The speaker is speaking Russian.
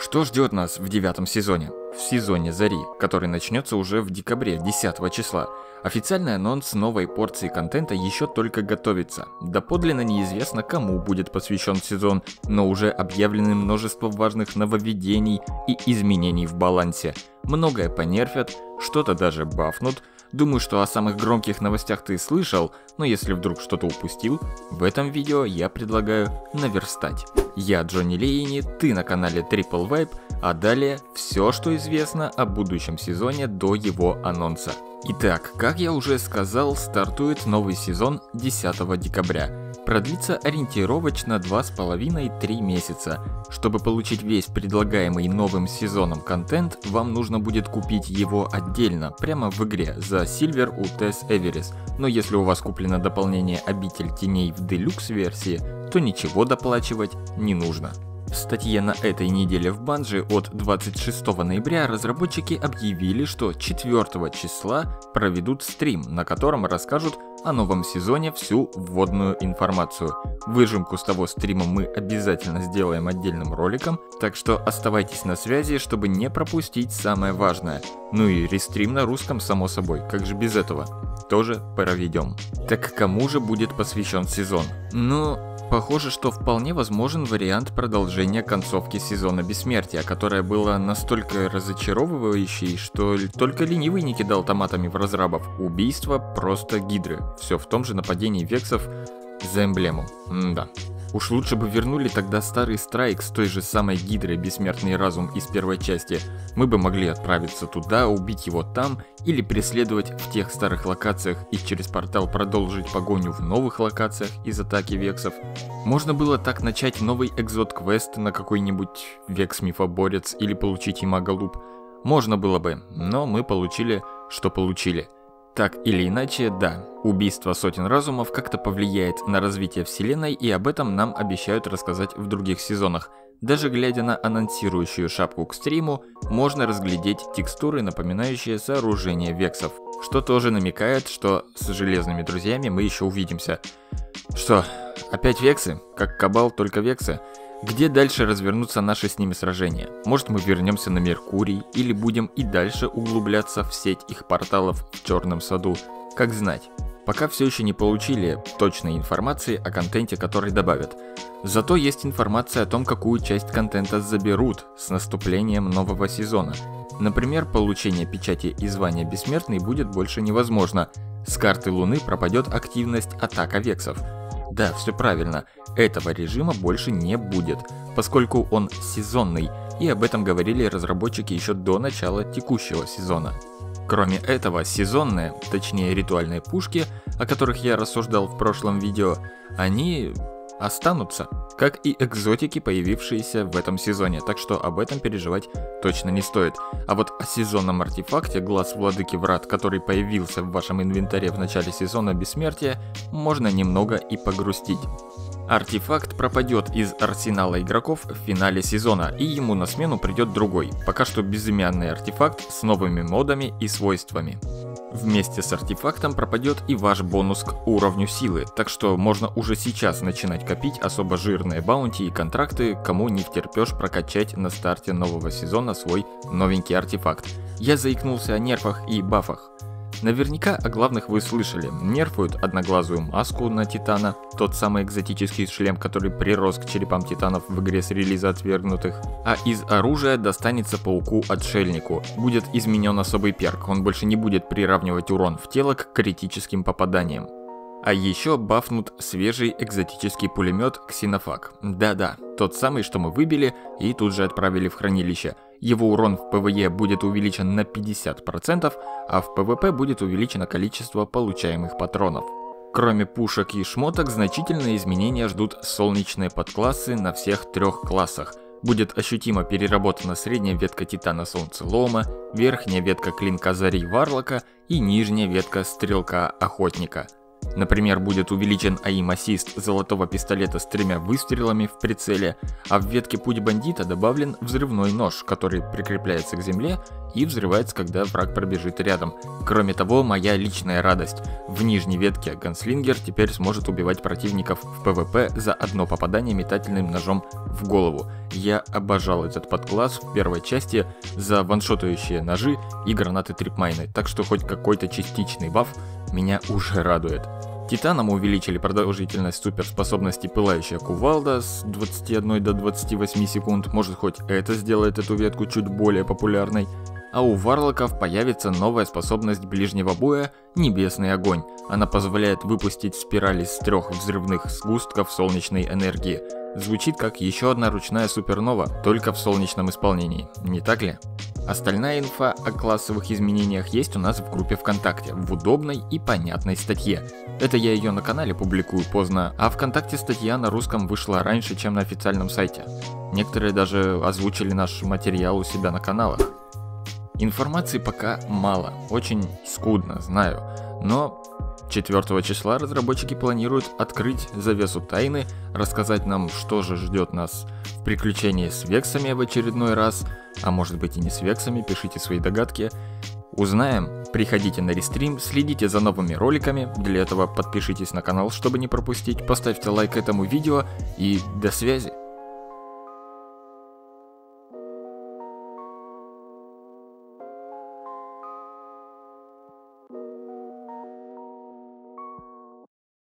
Что ждет нас в девятом сезоне? В сезоне Зари, который начнется уже в декабре 10 числа. Официальный анонс новой порции контента еще только готовится. Доподлинно неизвестно, кому будет посвящен сезон, но уже объявлены множество важных нововведений и изменений в балансе. Многое понерфят, что-то даже бафнут. Думаю, что о самых громких новостях ты слышал, но если вдруг что-то упустил, в этом видео я предлагаю наверстать. Я Джонни Лейни, ты на канале Triple Vibe, а далее все, что известно о будущем сезоне до его анонса. Итак, как я уже сказал, стартует новый сезон 10 декабря продлится ориентировочно 2,5-3 месяца. Чтобы получить весь предлагаемый новым сезоном контент, вам нужно будет купить его отдельно, прямо в игре, за Silver UTS Everest. Но если у вас куплено дополнение Обитель Теней в Deluxe версии, то ничего доплачивать не нужно. В статье на этой неделе в Банжи от 26 ноября разработчики объявили, что 4 числа проведут стрим, на котором расскажут о новом сезоне всю вводную информацию. Выжимку с того стрима мы обязательно сделаем отдельным роликом, так что оставайтесь на связи, чтобы не пропустить самое важное. Ну и рестрим на русском само собой, как же без этого. Тоже проведем. Так кому же будет посвящен сезон? Ну, Похоже, что вполне возможен вариант продолжения концовки сезона Бессмертия, которая была настолько разочаровывающей, что только ленивый не кидал томатами в разрабов. Убийство просто гидры. Все в том же нападении вексов за эмблему. М да. Уж лучше бы вернули тогда старый страйк с той же самой гидрой Бессмертный Разум из первой части. Мы бы могли отправиться туда, убить его там, или преследовать в тех старых локациях и через портал продолжить погоню в новых локациях из атаки вексов. Можно было так начать новый экзот-квест на какой-нибудь векс-мифоборец или получить имаголуб. Можно было бы, но мы получили, что получили – так или иначе, да, убийство сотен разумов как-то повлияет на развитие вселенной и об этом нам обещают рассказать в других сезонах. Даже глядя на анонсирующую шапку к стриму, можно разглядеть текстуры, напоминающие сооружение вексов, что тоже намекает, что с железными друзьями мы еще увидимся. Что, опять вексы? Как кабал, только вексы? Где дальше развернутся наши с ними сражения? Может мы вернемся на Меркурий или будем и дальше углубляться в сеть их порталов в Черном саду? Как знать. Пока все еще не получили точной информации о контенте, который добавят. Зато есть информация о том, какую часть контента заберут с наступлением нового сезона. Например, получение печати и звания бессмертный будет больше невозможно. С карты Луны пропадет активность атака вексов. Да, все правильно, этого режима больше не будет, поскольку он сезонный, и об этом говорили разработчики еще до начала текущего сезона. Кроме этого, сезонные, точнее ритуальные пушки, о которых я рассуждал в прошлом видео, они останутся, как и экзотики, появившиеся в этом сезоне, так что об этом переживать точно не стоит. А вот о сезонном артефакте Глаз Владыки Врат, который появился в вашем инвентаре в начале сезона Бессмертия, можно немного и погрустить. Артефакт пропадет из арсенала игроков в финале сезона, и ему на смену придет другой, пока что безымянный артефакт с новыми модами и свойствами. Вместе с артефактом пропадет и ваш бонус к уровню силы, так что можно уже сейчас начинать копить особо жирные баунти и контракты, кому не втерпешь прокачать на старте нового сезона свой новенький артефакт. Я заикнулся о нерфах и бафах. Наверняка о главных вы слышали. Нерфуют одноглазую маску на Титана, тот самый экзотический шлем, который прирос к черепам Титанов в игре с релиза отвергнутых. А из оружия достанется пауку-отшельнику. Будет изменен особый перк, он больше не будет приравнивать урон в тело к критическим попаданиям. А еще бафнут свежий экзотический пулемет Ксенофаг. Да-да, тот самый, что мы выбили и тут же отправили в хранилище – его урон в PvE будет увеличен на 50%, а в PvP будет увеличено количество получаемых патронов. Кроме пушек и шмоток, значительные изменения ждут солнечные подклассы на всех трех классах. Будет ощутимо переработана средняя ветка Титана Солнцелома, верхняя ветка Клинка Зари Варлока и нижняя ветка Стрелка Охотника. Например, будет увеличен aim assist золотого пистолета с тремя выстрелами в прицеле, а в ветке путь бандита добавлен взрывной нож, который прикрепляется к земле и взрывается, когда враг пробежит рядом. Кроме того, моя личная радость. В нижней ветке gunslinger теперь сможет убивать противников в PvP за одно попадание метательным ножом в голову. Я обожал этот подкласс в первой части за ваншотающие ножи и гранаты трипмайны, так что хоть какой-то частичный баф меня уже радует. Титаном увеличили продолжительность суперспособности Пылающая Кувалда с 21 до 28 секунд, может хоть это сделает эту ветку чуть более популярной. А у варлоков появится новая способность ближнего боя Небесный огонь. Она позволяет выпустить спираль из трех взрывных сгустков солнечной энергии. Звучит как еще одна ручная супернова, только в солнечном исполнении, не так ли? Остальная инфа о классовых изменениях есть у нас в группе ВКонтакте, в удобной и понятной статье. Это я ее на канале публикую поздно, а ВКонтакте статья на русском вышла раньше, чем на официальном сайте. Некоторые даже озвучили наш материал у себя на каналах. Информации пока мало, очень скудно, знаю, но 4 числа разработчики планируют открыть завесу тайны, рассказать нам, что же ждет нас в приключении с вексами в очередной раз, а может быть и не с вексами, пишите свои догадки. Узнаем, приходите на рестрим, следите за новыми роликами, для этого подпишитесь на канал, чтобы не пропустить, поставьте лайк этому видео и до связи.